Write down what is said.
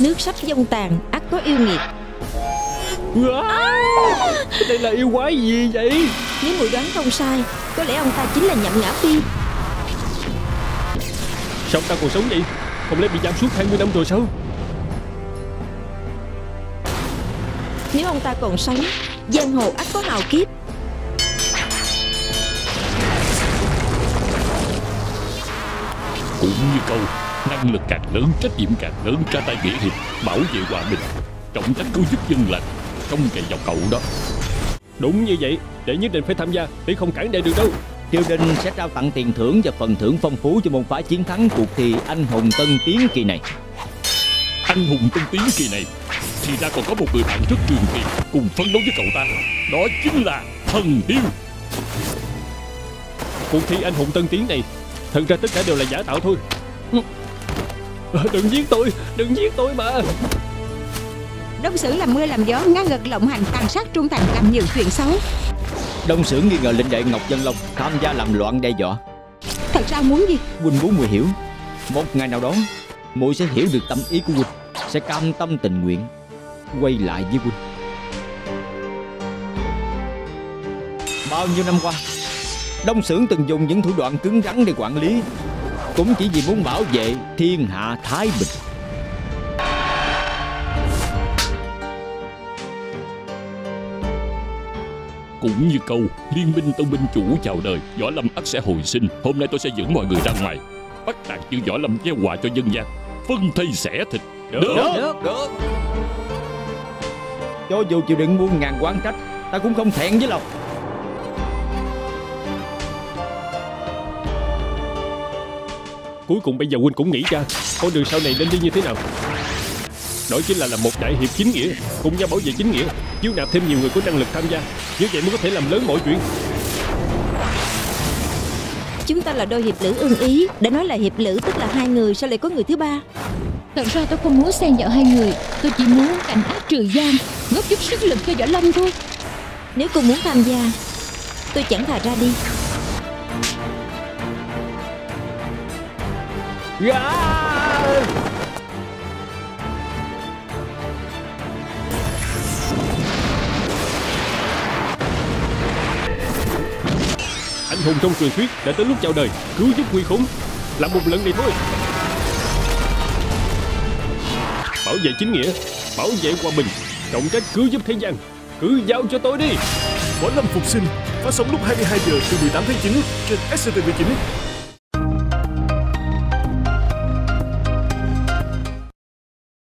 Nước sắp dông tàn ắt có yêu nghiệt. À, Đây là yêu quái gì vậy? Nếu mùi đoán không sai Có lẽ ông ta chính là nhậm ngã phi. Sao ông ta còn sống vậy? Không lẽ bị giam suốt 20 năm rồi sao? Nếu ông ta còn sống Giang hồ ắt có hào kiếp? Cũng như câu Năng lực càng lớn, trách nhiệm càng lớn Ra tay nghĩa hiệp, bảo vệ hòa bình Trọng trách cứu giúp dân lành Trông cậy vào cậu đó Đúng như vậy Đệ nhất định phải tham gia Để không cản đệ được đâu Triều đình sẽ trao tặng tiền thưởng và phần thưởng phong phú cho môn phái chiến thắng cuộc thi anh hùng tân tiến kỳ này. Anh hùng tân tiến kỳ này thì ra còn có một người bạn rất trường kỳ cùng phấn đấu với cậu ta. Đó chính là thần điêu. Cuộc thi anh hùng tân tiến này Thật ra tất cả đều là giả tạo thôi Đừng giết tôi Đừng giết tôi mà Đông sử làm mưa làm gió ngang ngược lộng hành tàn sát trung thành làm nhiều chuyện xấu Đông sử nghi ngờ lệnh đệ Ngọc Dân Long tham gia làm loạn đe dọa. Thật ra muốn gì Huynh muốn muội hiểu, một ngày nào đó muội sẽ hiểu được tâm ý của huynh, sẽ cam tâm tình nguyện quay lại với huynh. Bao nhiêu năm qua, Đông Sưởng từng dùng những thủ đoạn cứng rắn để quản lý, cũng chỉ vì muốn bảo vệ thiên hạ thái bình. Cũng như câu Liên minh tân binh chủ chào đời Võ Lâm ắt sẽ hồi sinh Hôm nay tôi sẽ dẫn mọi người ra ngoài Bắt tạc chữ Võ Lâm gieo họa cho dân gian Phân thây xẻ thịt Được, Được. Được, được. Cho dù chịu đựng muôn ngàn quán trách, ta cũng không thẹn với lòng. Cuối cùng bây giờ huynh cũng nghĩ ra Con đường sau này nên đi như thế nào? Đó chính là làm một đại hiệp chính nghĩa Cùng nhau bảo vệ chính nghĩa Chiếu nạp thêm nhiều người có năng lực tham gia. Như vậy mới có thể làm lớn mọi chuyện. Chúng ta là đôi hiệp lữ ưng ý Đã nói là hiệp lữ tức là hai người Sao lại có người thứ ba? Thật ra tôi không muốn xen vào hai người Tôi chỉ muốn cảnh ác trừ gian Góp chút sức lực cho Võ Lâm thôi. Nếu cô muốn tham gia Tôi chẳng thà ra đi anh hùng trong truyền thuyết đã tới lúc chào đời, Cứu giúp quy khốn Làm một lần này thôi. Bảo vệ chính nghĩa, Bảo vệ hòa bình, Trọng trách cứu giúp thế gian. Cứ giao cho tôi đi. Võ Lâm Phục Sinh, phát sóng lúc 22 giờ từ 18 tháng 9 trên SCTV9